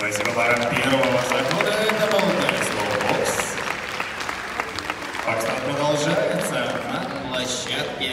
Высвеларом первого захода это болтай бокс. Бокстан продолжается на площадке.